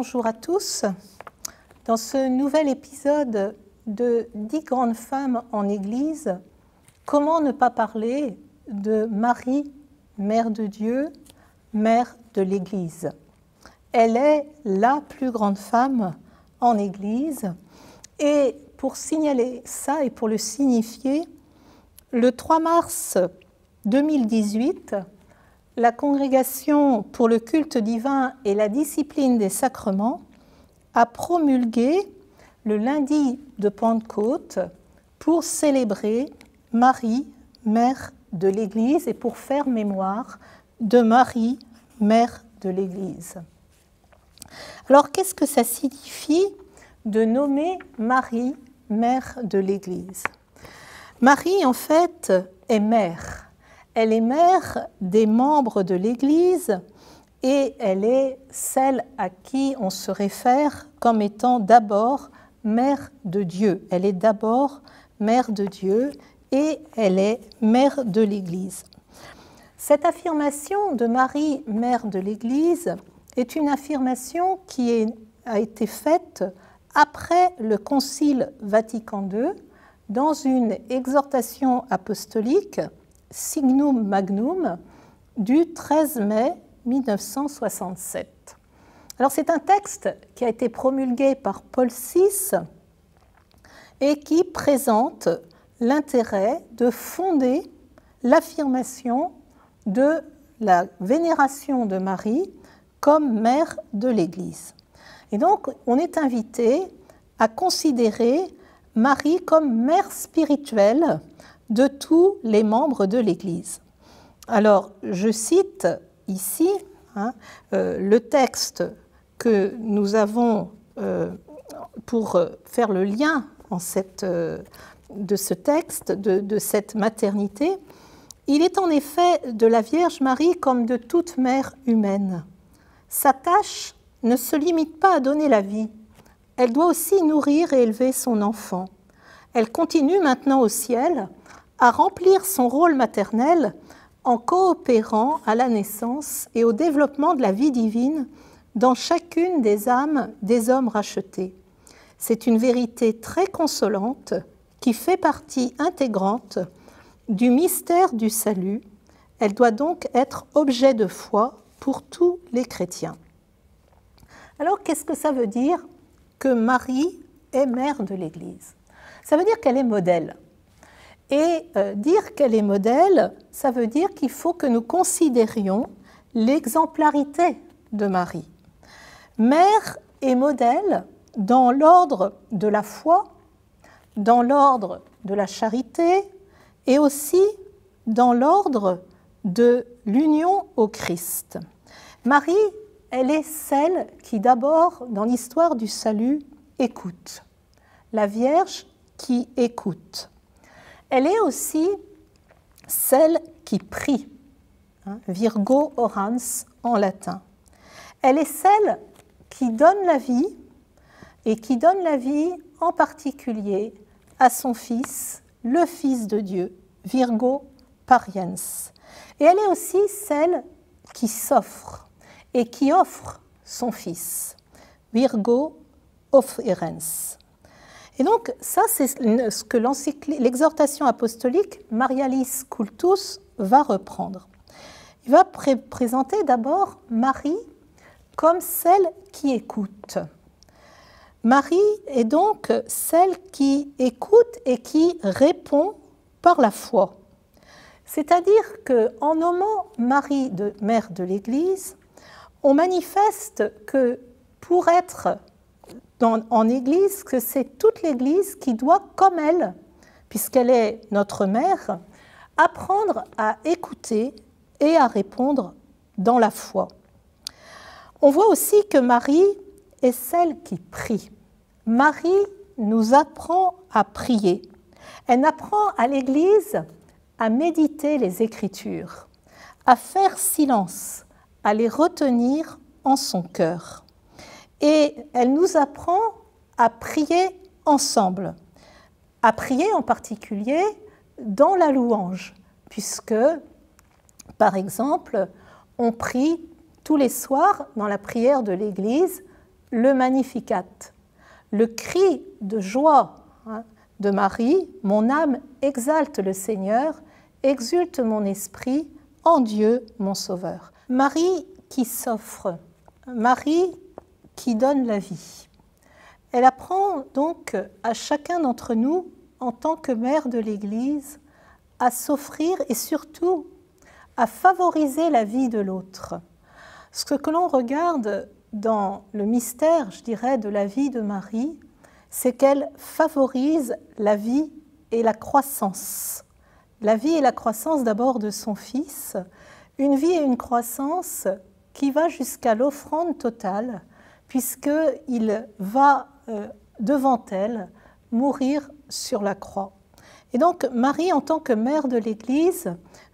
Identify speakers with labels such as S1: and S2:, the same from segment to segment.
S1: bonjour à tous. Dans ce nouvel épisode de Dix grandes femmes en Église, comment ne pas parler de Marie, Mère de Dieu, Mère de l'Église? Elle est la plus grande femme en Église et pour signaler ça et pour le signifier, le 3 mars 2018, la Congrégation pour le culte divin et la discipline des sacrements a promulgué le lundi de Pentecôte pour célébrer Marie, mère de l'Église, et pour faire mémoire de Marie, mère de l'Église. Alors qu'est-ce que ça signifie de nommer Marie, mère de l'Église? Marie, en fait, est mère elle est mère des membres de l'Église et elle est celle à qui on se réfère comme étant d'abord mère de Dieu. Elle est d'abord mère de Dieu et elle est mère de l'Église. Cette affirmation de Marie, mère de l'Église, est une affirmation qui a été faite après le Concile Vatican II dans une exhortation apostolique Signum Magnum du 13 mai 1967. Alors c'est un texte qui a été promulgué par Paul VI et qui présente l'intérêt de fonder l'affirmation de la vénération de Marie comme mère de l'Église. Et donc on est invité à considérer Marie comme mère spirituelle de tous les membres de l'Église. Alors, je cite ici hein, euh, le texte que nous avons euh, pour faire le lien en cette, euh, de ce texte, de cette maternité. Il est en effet de la Vierge Marie comme de toute mère humaine. Sa tâche ne se limite pas à donner la vie, elle doit aussi nourrir et élever son enfant. Elle continue maintenant au ciel à remplir son rôle maternel en coopérant à la naissance et au développement de la vie divine dans chacune des âmes des hommes rachetés. C'est une vérité très consolante qui fait partie intégrante du mystère du salut. Elle doit donc être objet de foi pour tous les chrétiens. Alors qu'est-ce que ça veut dire que Marie est mère de l'Église? Ça veut dire qu'elle est modèle. Et euh, dire qu'elle est modèle, ça veut dire qu'il faut que nous considérions l'exemplarité de Marie. Mère et modèle dans l'ordre de la foi, dans l'ordre de la charité et aussi dans l'ordre de l'union au Christ. Marie, elle est celle qui d'abord, dans l'histoire du salut, écoute. La Vierge qui écoute elle est aussi celle qui prie, hein, Virgo orans en latin. Elle est celle qui donne la vie et qui donne la vie en particulier à son fils, le Fils de Dieu, Virgo pariens. Et elle est aussi celle qui s'offre et qui offre son fils, Virgo offerens. Et donc, ça, c'est ce que l'exhortation apostolique Marialis Cultus va reprendre. Il va présenter d'abord Marie comme celle qui écoute. Marie est donc celle qui écoute et qui répond par la foi. C'est-à-dire qu'en nommant Marie de mère de l'Église, on manifeste que pour être en Église que c'est toute l'Église qui doit, comme elle, puisqu'elle est notre mère, apprendre à écouter et à répondre dans la foi. On voit aussi que Marie est celle qui prie. Marie nous apprend à prier. Elle apprend à l'Église à méditer les Écritures, à faire silence, à les retenir en son cœur et elle nous apprend à prier ensemble, à prier en particulier dans la louange, puisque, par exemple, on prie tous les soirs dans la prière de l'Église le Magnificat, le cri de joie hein, de Marie, mon âme exalte le Seigneur, exulte mon esprit en Dieu mon Sauveur. Marie qui s'offre, Marie qui donne la vie. Elle apprend donc à chacun d'entre nous, en tant que mère de l'Église, à s'offrir et surtout à favoriser la vie de l'autre. Ce que l'on regarde dans le mystère, je dirais, de la vie de Marie, c'est qu'elle favorise la vie et la croissance. La vie et la croissance d'abord de son fils, une vie et une croissance qui va jusqu'à l'offrande totale, puisqu'il va euh, devant elle mourir sur la croix. Et donc Marie, en tant que mère de l'Église,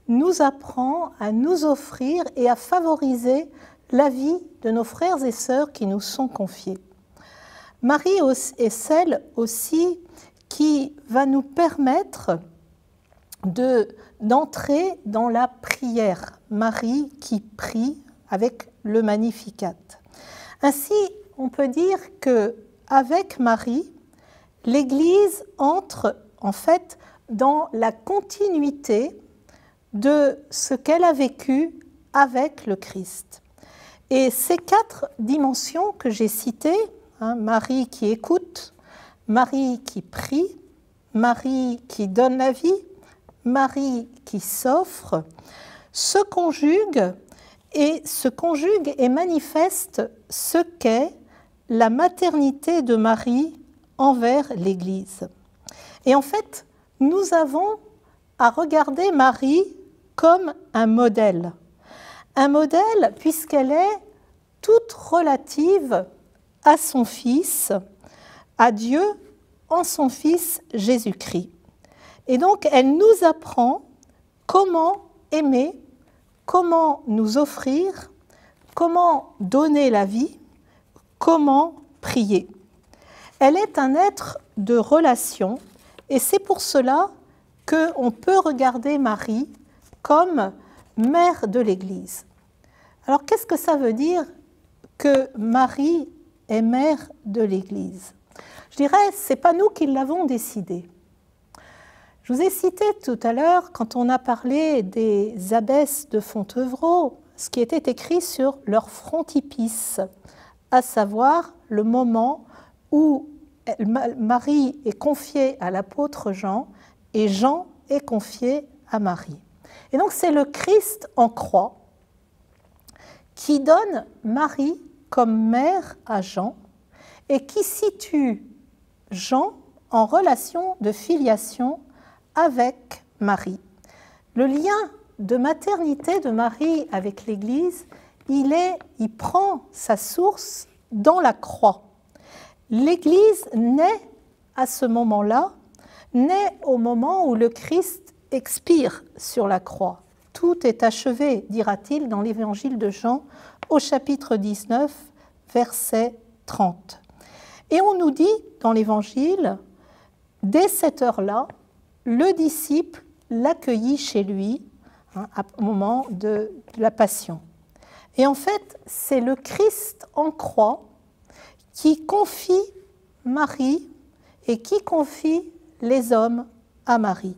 S1: nous apprend à nous offrir et à favoriser la vie de nos frères et sœurs qui nous sont confiés. Marie est celle aussi qui va nous permettre d'entrer dans la prière. Marie qui prie avec le Magnificat. Ainsi, on peut dire que avec Marie, l'Église entre en fait dans la continuité de ce qu'elle a vécu avec le Christ. Et ces quatre dimensions que j'ai citées, hein, Marie qui écoute, Marie qui prie, Marie qui donne la vie, Marie qui s'offre, se conjuguent et se conjuguent et manifestent ce qu'est la maternité de Marie envers l'Église. Et en fait, nous avons à regarder Marie comme un modèle un modèle puisqu'elle est toute relative à son Fils, à Dieu en son Fils Jésus-Christ. Et donc elle nous apprend comment aimer, comment nous offrir, comment donner la vie, comment prier. Elle est un être de relation et c'est pour cela qu'on peut regarder Marie comme mère de l'Église. Alors qu'est-ce que ça veut dire que Marie est mère de l'Église? Je dirais, c'est pas nous qui l'avons décidé. Je vous ai cité tout à l'heure, quand on a parlé des abbesses de Fontevraud, ce qui était écrit sur leur frontispice, à savoir le moment où Marie est confiée à l'apôtre Jean et Jean est confié à Marie. Et donc c'est le Christ en croix qui donne Marie comme mère à Jean et qui situe Jean en relation de filiation avec Marie. Le lien de maternité de Marie avec l'Église, il, est, prend sa source dans la croix. L'Église naît à ce moment-là, naît au moment où le Christ expire sur la croix. Tout est achevé, dira-t-il dans l'évangile de Jean au chapitre 19, verset 30. Et on nous dit dans l'évangile, dès cette heure-là, le disciple l'accueillit chez lui hein, au moment de la passion. Et en fait, c'est le Christ en croix qui confie Marie et qui confie les hommes à Marie.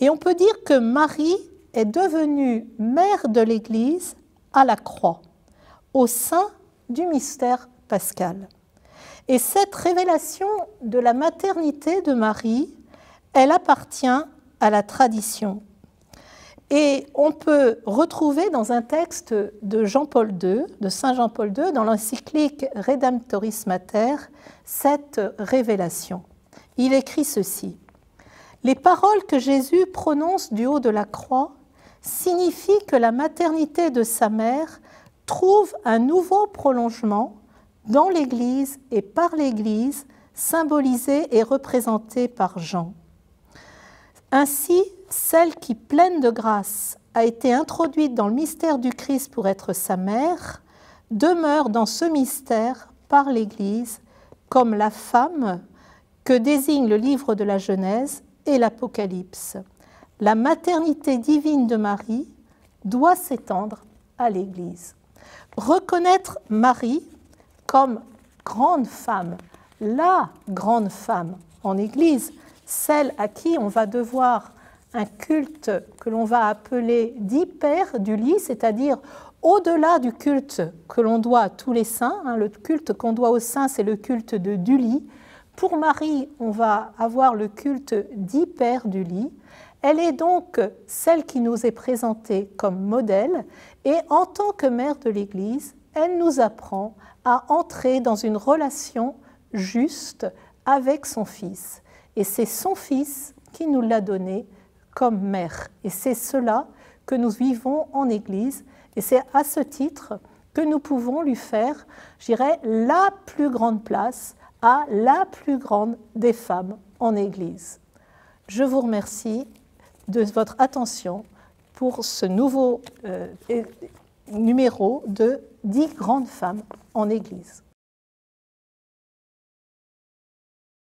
S1: Et on peut dire que Marie est devenue mère de l'Église à la croix, au sein du mystère pascal. Et cette révélation de la maternité de Marie, elle appartient à la tradition. Et on peut retrouver dans un texte de Jean-Paul II, de Saint Jean-Paul II, dans l'encyclique Redemptoris Mater, cette révélation. Il écrit ceci. Les paroles que Jésus prononce du haut de la croix signifient que la maternité de sa mère trouve un nouveau prolongement dans l'Église et par l'Église, symbolisée et représentée par Jean. Ainsi, celle qui, pleine de grâce, a été introduite dans le mystère du Christ pour être sa mère, demeure dans ce mystère par l'Église comme la femme que désigne le livre de la Genèse et l'Apocalypse. La maternité divine de Marie doit s'étendre à l'Église. Reconnaître Marie comme grande femme, la grande femme en Église, celle à qui on va devoir un culte que l'on va appeler d'hyper du lit, c'est-à-dire au-delà du culte que l'on doit à tous les saints. Hein, le culte qu'on doit aux saints, c'est le culte de du lit. Pour Marie, on va avoir le culte d'hyper du lit. Elle est donc celle qui nous est présentée comme modèle et en tant que mère de l'Église, elle nous apprend à entrer dans une relation juste avec son Fils. Et c'est son Fils qui nous l'a donné comme mère. Et c'est cela que nous vivons en Église. Et c'est à ce titre que nous pouvons lui faire, je dirais, la plus grande place à la plus grande des femmes en Église. Je vous remercie de votre attention pour ce nouveau euh, numéro de 10 grandes femmes en Église.